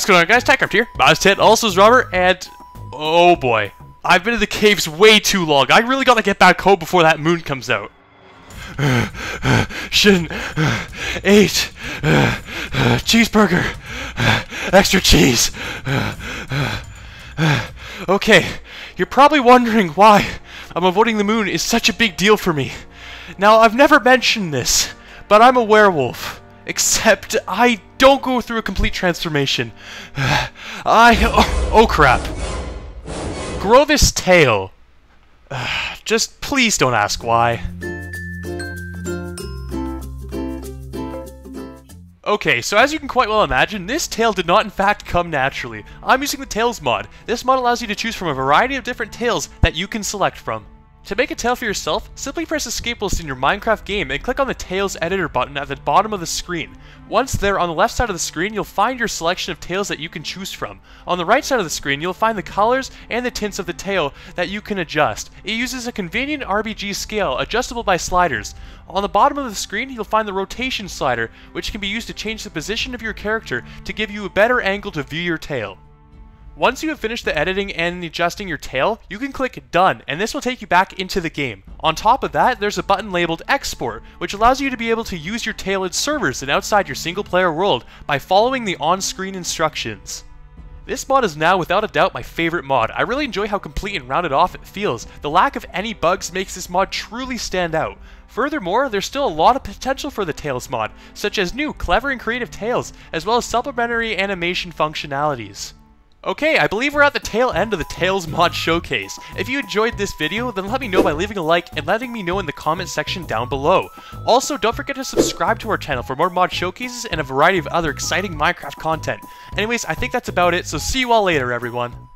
what's going on guys? TyneCraft here. Mouse10, also is Robert, and... Oh boy. I've been in the caves way too long. I really gotta get back home before that moon comes out. Shouldn't... Eight... Cheeseburger... Extra cheese... Okay, you're probably wondering why I'm avoiding the moon is such a big deal for me. Now, I've never mentioned this, but I'm a werewolf. Except I don't go through a complete transformation. I... Oh, oh crap. Grow this tail. Just please don't ask why. Okay, so as you can quite well imagine, this tail did not in fact come naturally. I'm using the Tails mod. This mod allows you to choose from a variety of different tails that you can select from. To make a tail for yourself, simply press escape whilst in your Minecraft game and click on the Tails editor button at the bottom of the screen. Once there, on the left side of the screen, you'll find your selection of tails that you can choose from. On the right side of the screen, you'll find the colors and the tints of the tail that you can adjust. It uses a convenient RGB scale, adjustable by sliders. On the bottom of the screen, you'll find the rotation slider, which can be used to change the position of your character to give you a better angle to view your tail. Once you have finished the editing and adjusting your tail, you can click Done, and this will take you back into the game. On top of that, there's a button labeled Export, which allows you to be able to use your tail in servers and outside your single player world by following the on-screen instructions. This mod is now without a doubt my favorite mod. I really enjoy how complete and rounded off it feels. The lack of any bugs makes this mod truly stand out. Furthermore, there's still a lot of potential for the Tails mod, such as new, clever and creative tails, as well as supplementary animation functionalities. Okay, I believe we're at the tail end of the Tails mod showcase. If you enjoyed this video, then let me know by leaving a like and letting me know in the comment section down below. Also, don't forget to subscribe to our channel for more mod showcases and a variety of other exciting Minecraft content. Anyways, I think that's about it, so see you all later, everyone.